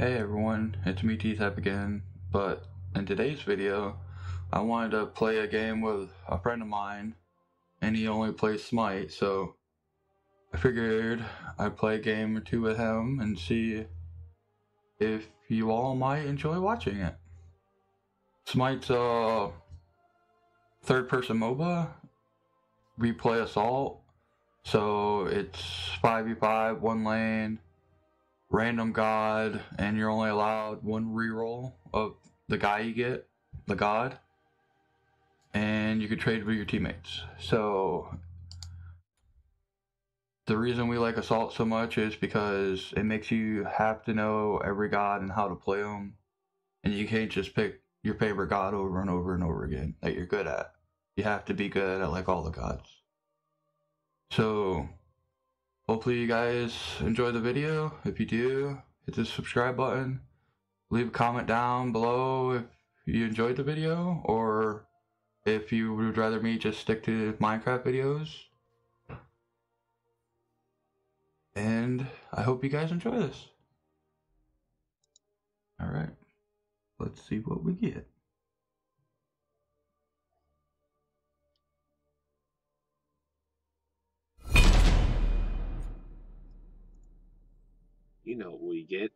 Hey everyone, it's me Dethap again, but in today's video, I wanted to play a game with a friend of mine, and he only plays Smite, so I figured I'd play a game or two with him and see if you all might enjoy watching it. Smite's a third-person MOBA, we play Assault, so it's 5v5, one lane, random god, and you're only allowed one reroll of the guy you get, the god, and you can trade with your teammates. So the reason we like Assault so much is because it makes you have to know every god and how to play them, and you can't just pick your favorite god over and over and over again that you're good at. You have to be good at like all the gods. So hopefully you guys enjoy the video. If you do, hit the subscribe button. Leave a comment down below if you enjoyed the video or if you would rather me just stick to Minecraft videos. And I hope you guys enjoy this. Alright, let's see what we get. You know what we get.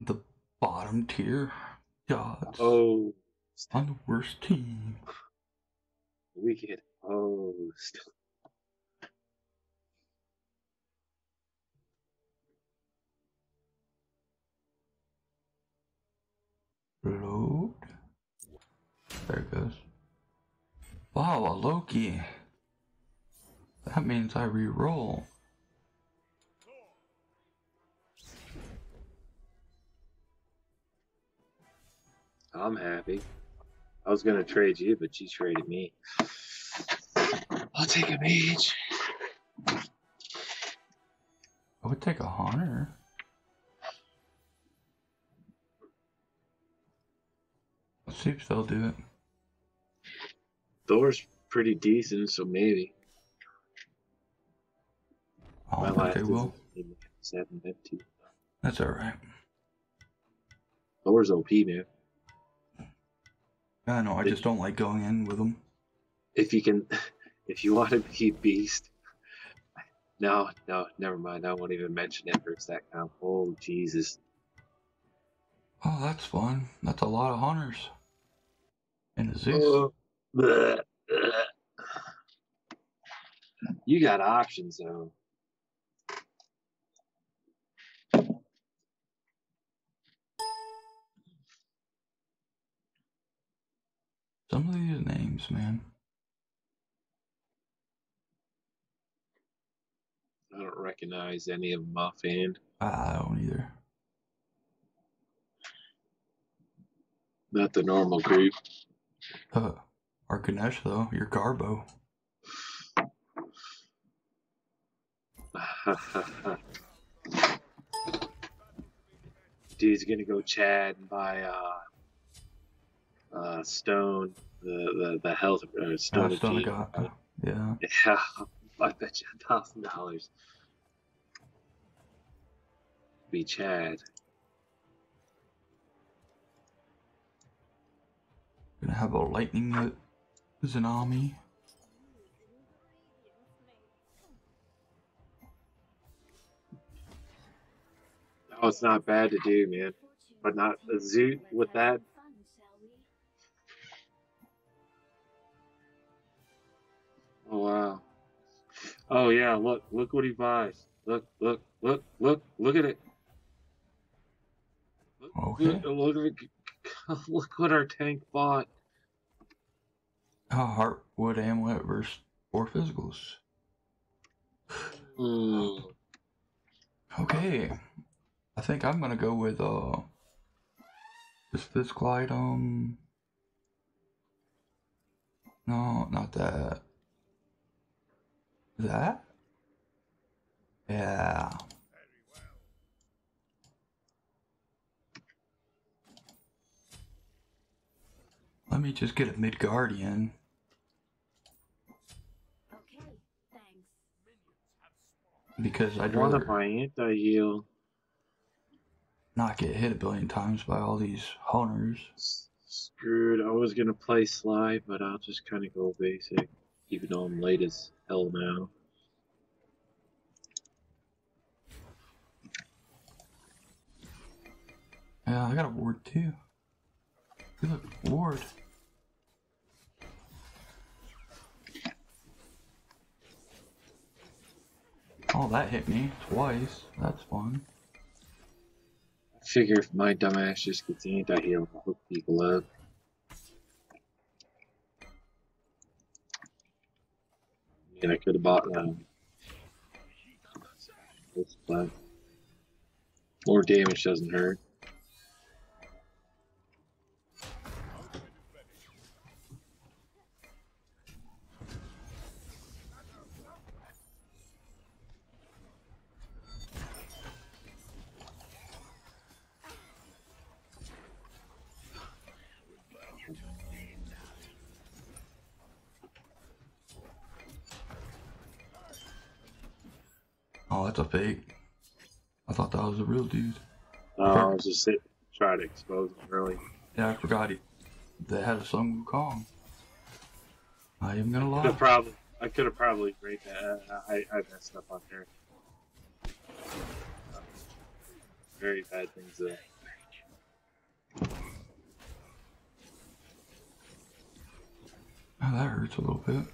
The bottom tier gods Oh, on the worst team. we get host. Load. There it goes. Wow, a Loki. That means I re-roll. I'm happy. I was gonna trade you, but you traded me. I'll take a mage. I would take a hunter. Let's see if they'll do it. Thor's pretty decent, so maybe. I My don't think last they will. seven. That's alright. Thor's OP, man. I know, I just don't like going in with them. If you can, if you want to be beast. No, no, never mind. I won't even mention it for a second. Oh Jesus! Oh, that's fun. That's a lot of hunters. And a Zeus. Oh. You got options though. These man. I don't recognize any of them offhand. I don't either. Not the normal group. Uh, Arkanesh, though, you're Garbo. Dude's gonna go Chad and buy uh, uh, Stone, the the the health uh, Stone. Of Stone God. Yeah. Yeah, I bet you a thousand dollars. Be Chad. Gonna have a lightning Izanami. Oh, it's not bad to do, man. But not a zoo with that. Oh yeah, look, look what he buys. Look, look, look, look, look at it. Look, Okay. look, look at it. Look what our tank bought. A Heartward Amulet versus four physicals. Mm. Okay. I think I'm gonna go with uh this physical item. No, not that. That? Yeah. Let me just get a mid guardian. Okay, thanks. Because I'd rather my anti heal. not get hit a billion times by all these hunters. S- Screwed. I was gonna play Sly, but I'll just kind of go basic, even though I'm late as hell now. Yeah, I got a ward too. Good look, ward. Oh, that hit me twice. That's fun. I figure if my dumbass just gets anti-heal, I'll hook people up. I could have bought um, this, but more damage doesn't hurt. Oh, that's a fake. I thought that was a real dude. Uh, I was just sit, try to expose him early. Yeah, I forgot he. They had a Sun Wukong. I am gonna lie. have probably, I could have probably rate that. I, I messed up on there. Very bad things there. Oh, that hurts a little bit.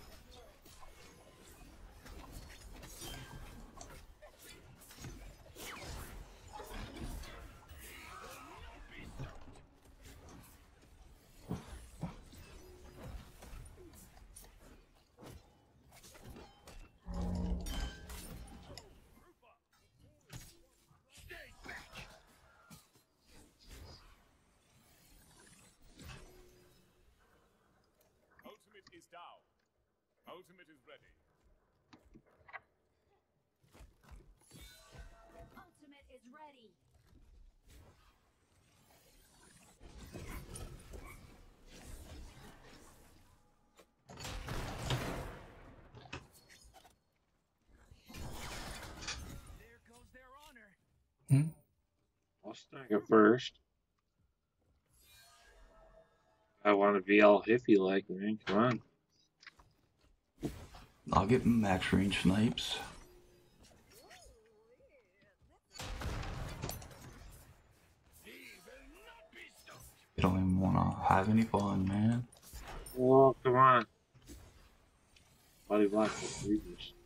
I'll first. I want to be all hippie like, man. Come on. I'll get max range snipes. You don't even wanna have any fun, man. Oh, come on. Body block for.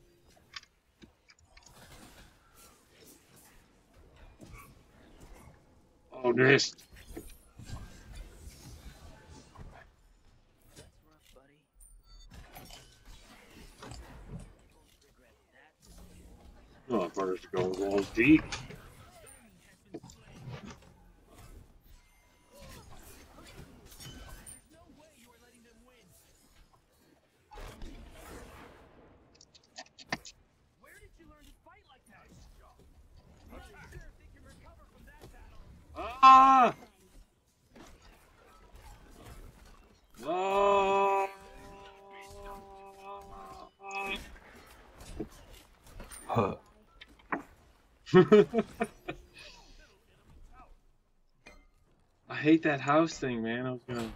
Oh, missed. Oh, brothers go walls deep. I hate that house thing, man. I was gonna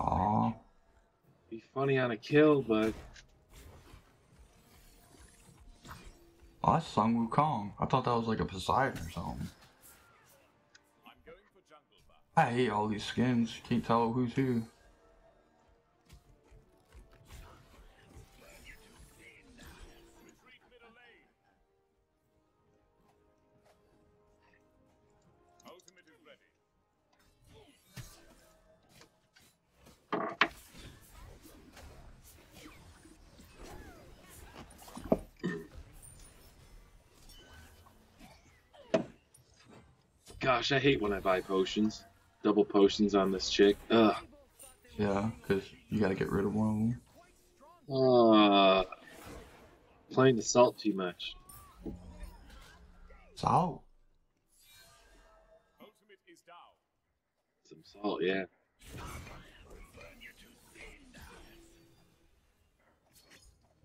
Aw. be funny on a kill, but Oh, that's Sun Wukong. I thought that was like a Poseidon or something. I'm going for jungle. I hate all these skins. Can't tell who's who. Gosh, I hate when I buy potions. Double potions on this chick. Ugh. Yeah, because you gotta get rid of one of them. Uh, playing the salt too much. Salt. Ultimate is down. Some salt, yeah.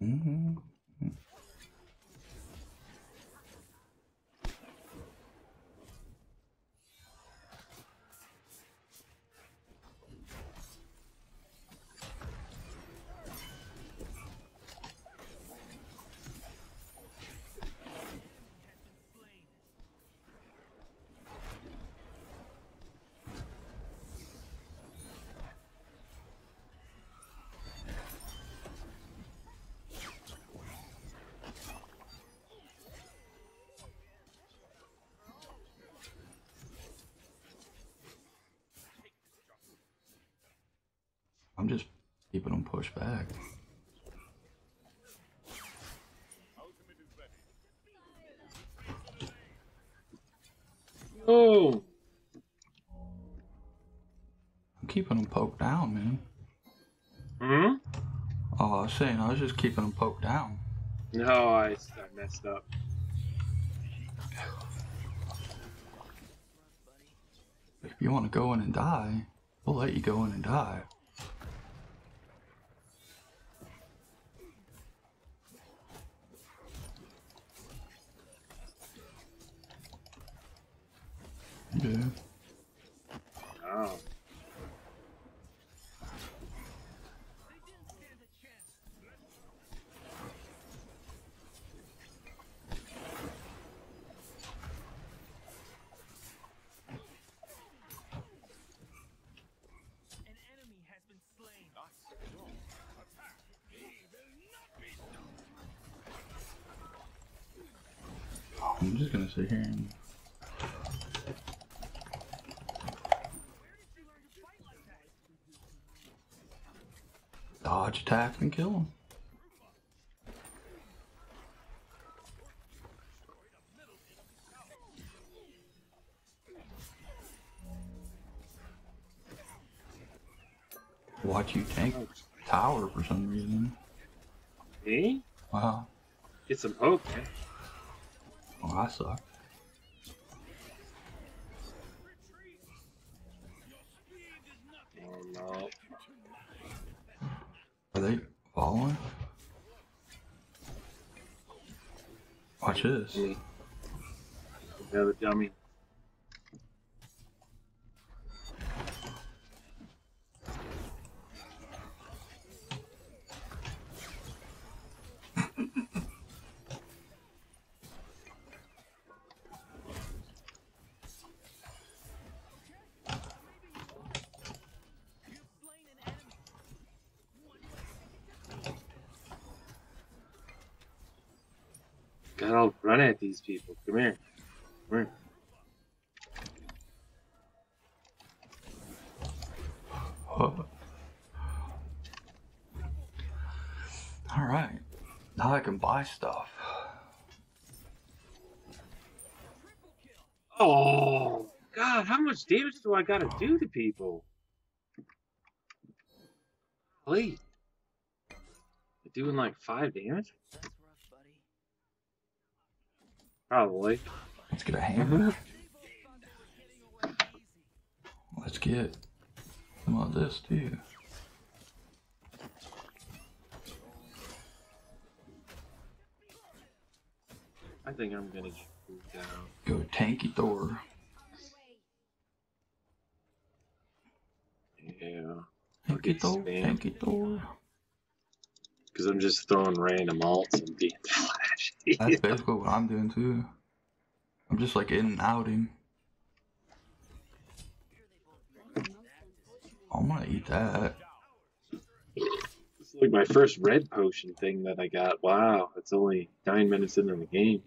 Mm-hmm. I'm just keeping them pushed back. Oh, I'm keeping them poked down, man. hmm. Oh, I was saying I was just keeping them poked down. No, I, I messed up. If you want to go in and die, we'll let you go in and die. Slain. Oh, I'm just gonna sit here and Where did you learn to fight like that? Dodge attack and kill them. Watch you tank tower for some reason. me? Wow. Get some hope, man. Well, I suck. They following? Watch this. Me. Another dummy. I'll run at these people. Come here. Come here. All right. Now I can buy stuff. Oh, God, how much damage do I gotta do to people? Please. Doing like five damage? That's rough, buddy. Probably. Let's get a hammer. They both thought they were getting away easy. Let's get some of this too. I think I'm gonna. Go tanky Thor. On my way. Yeah. Tanky Thor. Tanky Thor. Because I'm just throwing random alts and being flashy. That's basically what I'm doing too. I'm just like in and outing. I'm gonna eat that. It's like my first red potion thing that I got. Wow, it's only nine minutes into the game.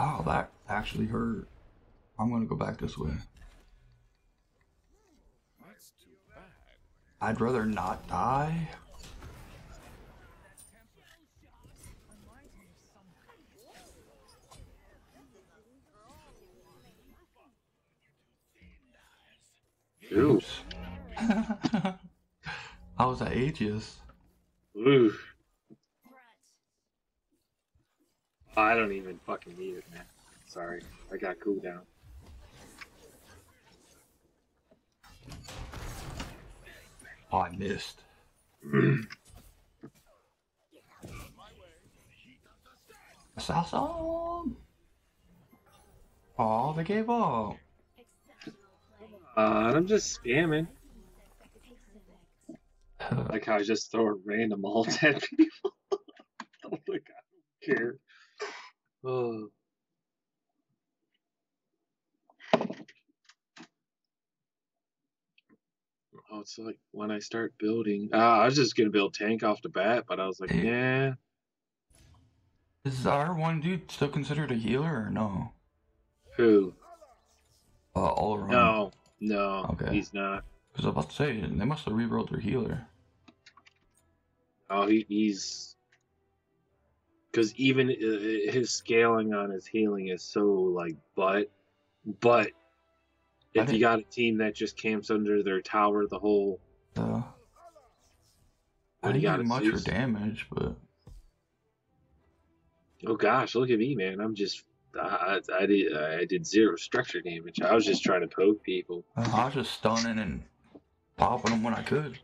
Oh, that actually hurt. I'm gonna go back this way. That's too bad. I'd rather not die. Oops. I was at Aegis. Brett. I don't even fucking need it, man. Sorry. I got cooldown. Oh, I missed. Assassin! Oh, they gave up. Uh, I'm just spamming. Like how I just throw a random alt at people. oh my god, I don't care. Oh. Oh, it's like when I start building. Uh, I was just gonna build tank off the bat, but I was like, yeah. Is our one dude still considered a healer or no? Who? Uh, all around. No, no, Okay. he's not. Because I was about to say, they must have rerolled their healer. Oh, he, he's because even uh, his scaling on his healing is so like, but, but if you got a team that just camps under their tower the whole, Uh, What I do you didn't got, much for damage, but oh gosh, look at me, man! I'm just, I, I I did, I did zero structure damage. I was just trying to poke people. I was just stunning and popping them when I could.